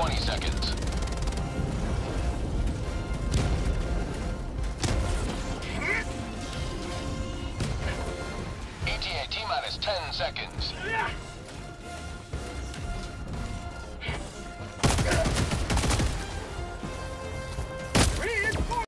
20 seconds. ETA T minus 10 seconds.